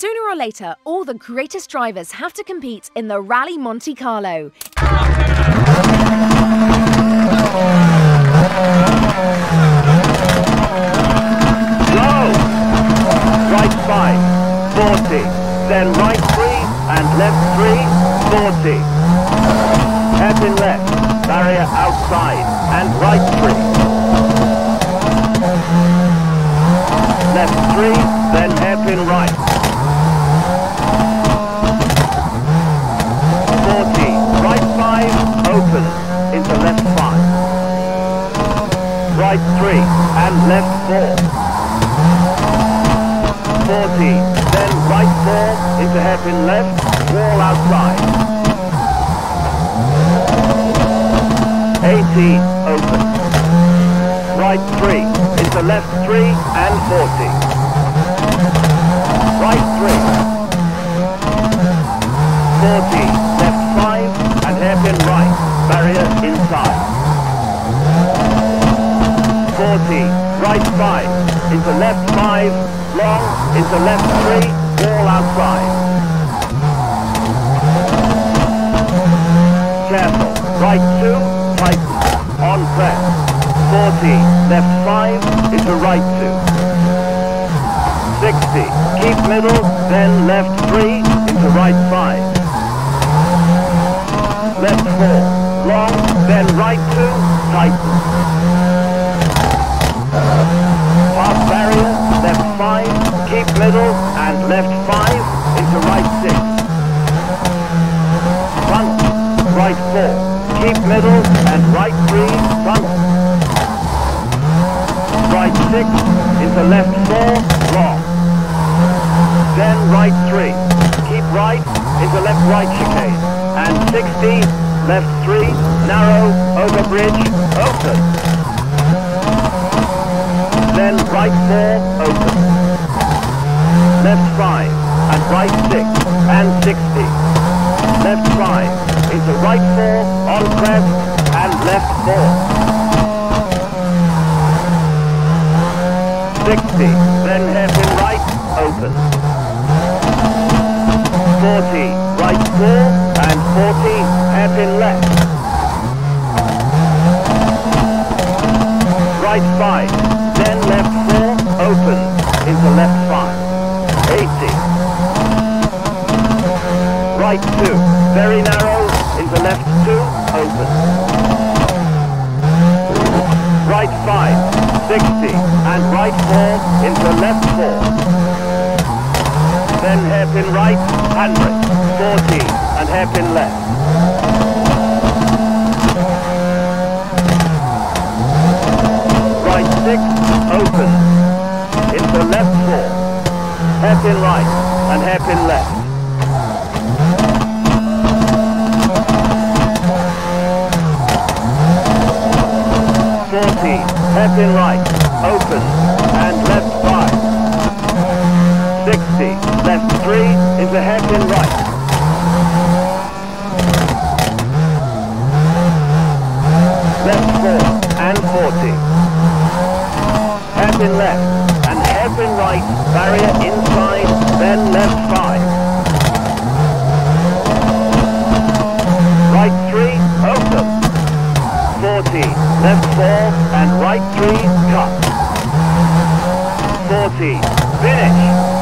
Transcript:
Sooner or later, all the greatest drivers have to compete in the Rally Monte Carlo. Low. Right 5, 40. Then right 3 and left 3, 40. Hairpin left, barrier outside and right 3. Left 3, then hairpin right. 40, right 5, open, into left 5 right 3 and left 4. 40, then right 4 into hairpin left, wall outside. 18, open. Right 3 into left 3 and 40. Right 3. 40, left 5 and hairpin right, barrier inside. 40, right 5, into left 5, long, into left 3, wall outside. Careful, right 2, tighten, on press. 40, left 5, into right 2. 60, keep middle, then left 3, into right 5. Left 4, long, then right 2, tighten. Past barrier, left 5, keep middle, and left 5, into right 6. Front, right 4, keep middle, and right 3, front. Right 6, into left 4, long. Then right 3, keep right, into left right chicane, and 60, left 3, narrow, over bridge, open then right 4, open. Left 5, and right 6, and 60. Left 5, into right 4, on crest, and left 4. 60, then hairpin right, open. 40, right 4, and 40, hairpin left. Right 5, then left 4, open, into left 5, 80. Right 2, very narrow, into left 2, open. Right 5, 60, and right 4, into left 4. Then hairpin right, 100, 40, and hairpin left. right 6, open. Into left 4. Hairpin right and hairpin left. Forty, hairpin right, open, and left 5. Sixty, left 3, into hairpin right. Left 4 and 40 hairpin left and hairpin right, barrier inside, then left 40. Finish.